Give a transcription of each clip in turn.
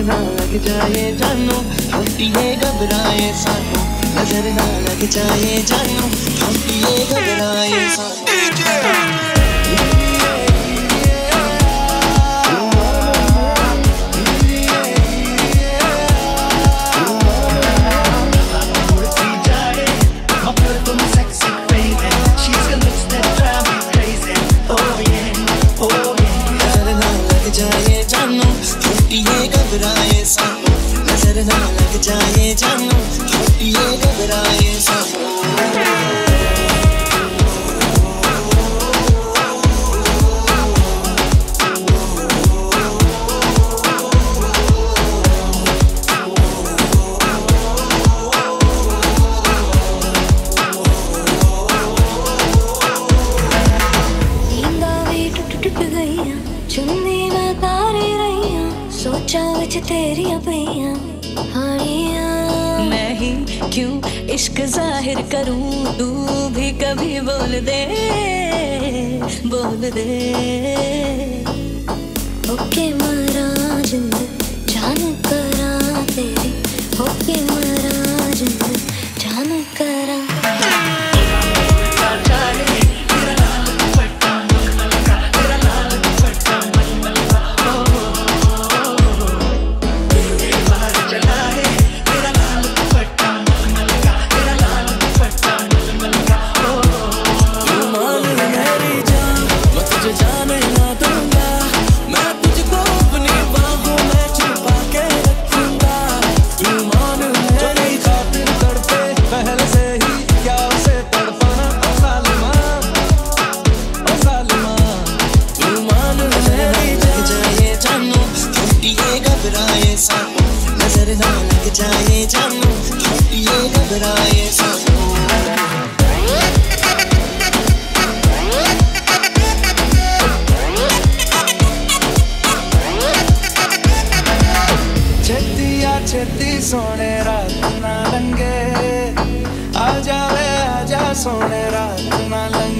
लग जाए जानो ये घबराए सानो। नज़र ना लग जाए जानो ये घबराए सानो। ना लग जाए जानू घबराए सानू सोचा विच तेरिया पईया मैं ही क्यों इश्क ज़ाहिर करूँ? तू भी कभी बोल दे बोल दे। ओके महाराज करना लग जाए जानू ये घबराए सानू ਛੇਤੀ ਸੋਹਣੇ ਰਾਤ ਨਾ ਲੰਗੇ ਆ ਜਾਵੇ ਆ ਜਾ ਸੋਹਣੇ ਰਾਤ ਨਾ ਲੰਗੇ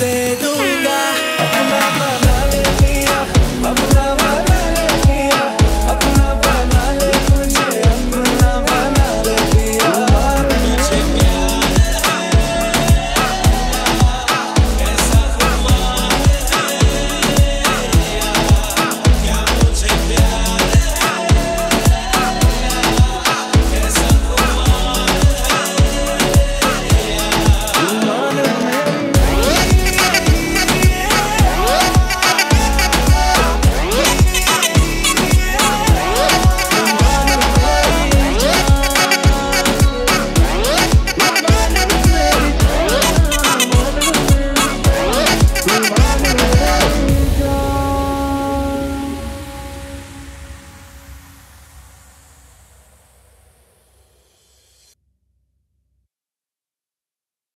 Pedro.